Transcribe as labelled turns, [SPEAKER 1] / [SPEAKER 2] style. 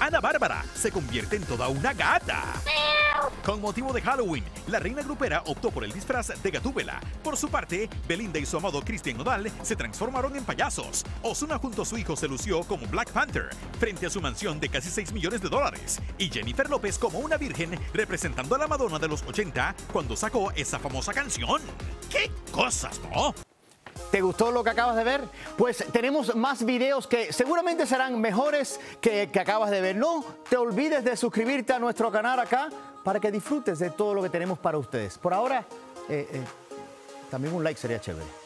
[SPEAKER 1] Ana Bárbara se convierte en toda una gata. Con motivo de Halloween, la reina grupera optó por el disfraz de Gatúbela. Por su parte, Belinda y su amado Cristian Nodal se transformaron en payasos. Osuna junto a su hijo se lució como Black Panther frente a su mansión de casi 6 millones de dólares. Y Jennifer López como una virgen representando a la Madonna de los 80 cuando sacó esa famosa canción. ¡Qué cosas, no!
[SPEAKER 2] ¿Te gustó lo que acabas de ver? Pues tenemos más videos que seguramente serán mejores que, que acabas de ver. No te olvides de suscribirte a nuestro canal acá para que disfrutes de todo lo que tenemos para ustedes. Por ahora, eh, eh, también un like sería chévere.